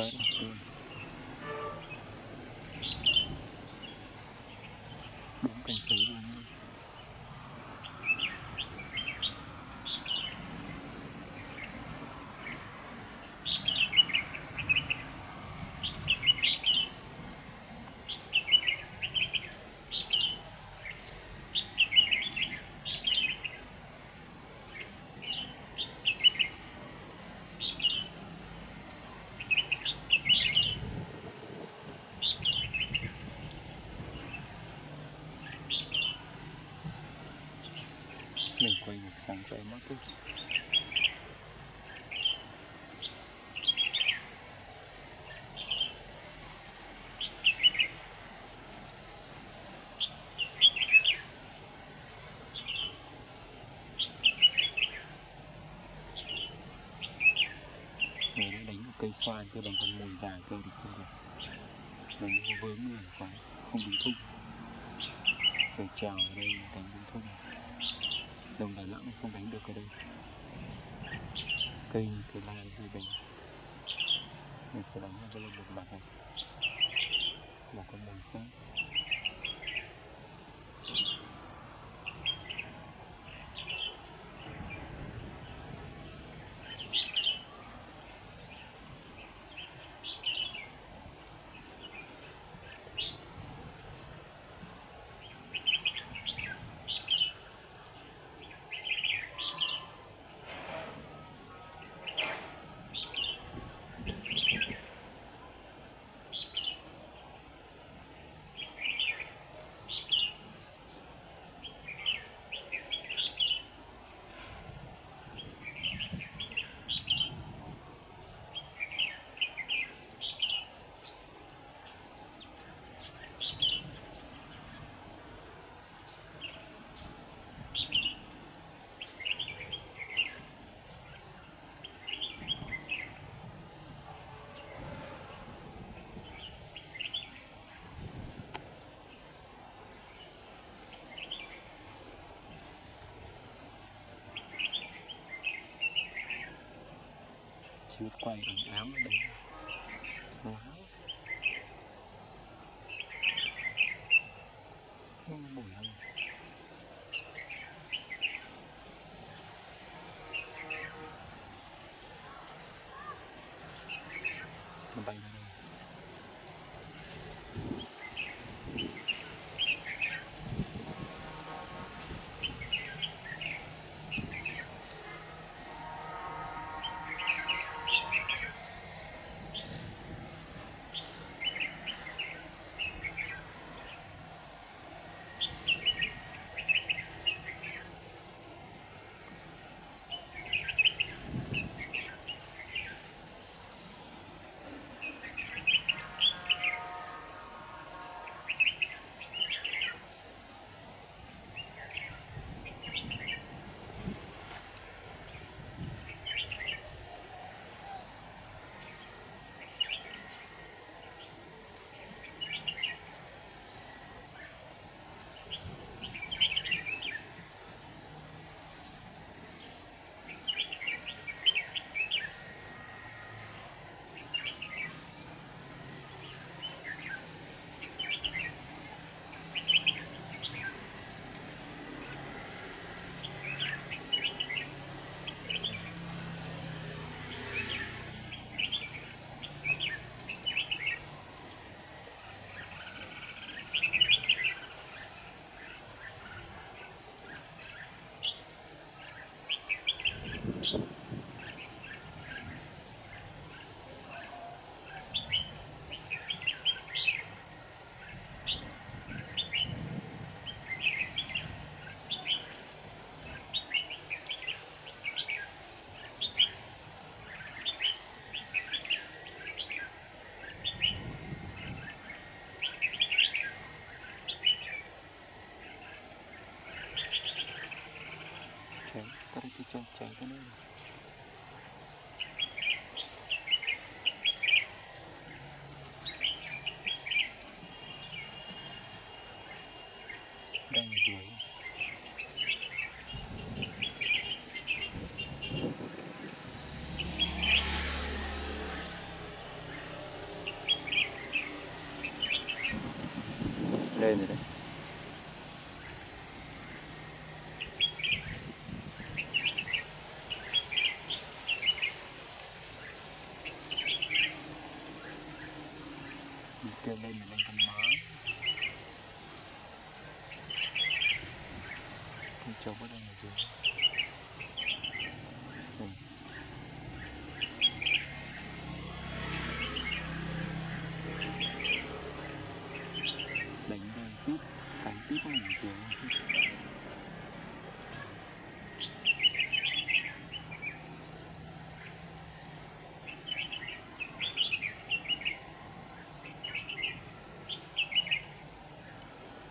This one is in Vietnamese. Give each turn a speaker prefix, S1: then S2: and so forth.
S1: lên ừ. bốn cành thử luôn mình quay ngược sang cho em mất chút Người đánh một cây xoan cơ bằng con mồi dài cơ thì không được. Đánh vướng người quá, không đúng thung Rồi trèo ở đây đánh đúng thung Đồng Đà Nẵng không đánh được ở đây. Cây cây la hơi đánh Mình phải đánh vào lên một mặt này. Một con mồi khác. Chưa quay ấm ám ở đây Wow. Không bùi hơn. Nó bay cây này đấy kia lên mình lên con mới có đang là gì